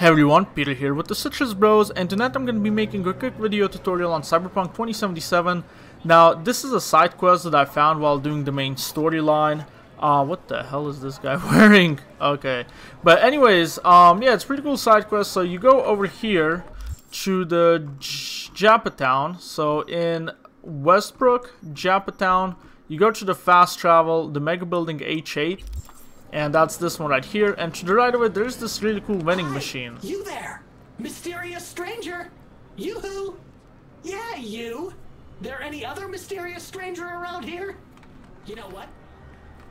Hey everyone, Peter here with the Citrus Bros, and tonight I'm going to be making a quick video tutorial on Cyberpunk 2077. Now, this is a side quest that I found while doing the main storyline. Uh, what the hell is this guy wearing? Okay, but anyways, um, yeah, it's pretty cool side quest. So you go over here to the Japantown. So in Westbrook, Japantown, you go to the fast travel, the mega building H8, and that's this one right here. And to the right of it, there's this really cool vending Hi, machine. You there, mysterious stranger. You who? Yeah, you. There any other mysterious stranger around here? You know what?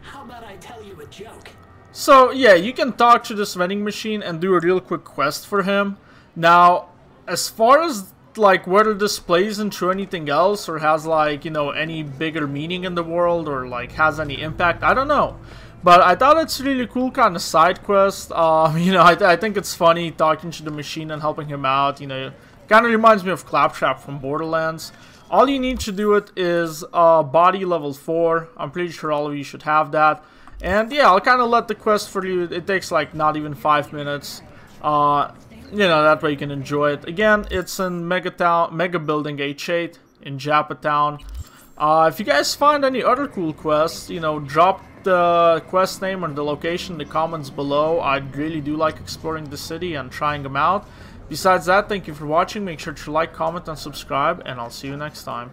How about I tell you a joke? So yeah, you can talk to this vending machine and do a real quick quest for him. Now, as far as like whether this plays into anything else or has like you know any bigger meaning in the world or like has any impact, I don't know. But I thought it's really cool kind of side quest. Um, you know, I, th I think it's funny talking to the machine and helping him out. You know, kind of reminds me of Claptrap from Borderlands. All you need to do it is uh, body level 4. I'm pretty sure all of you should have that. And yeah, I'll kind of let the quest for you. It takes like not even 5 minutes. Uh, you know, that way you can enjoy it. Again, it's in Mega, Town, Mega Building H8 in Japantown. Uh, if you guys find any other cool quests, you know, drop the quest name or the location in the comments below. I really do like exploring the city and trying them out. Besides that, thank you for watching. Make sure to like, comment, and subscribe, and I'll see you next time.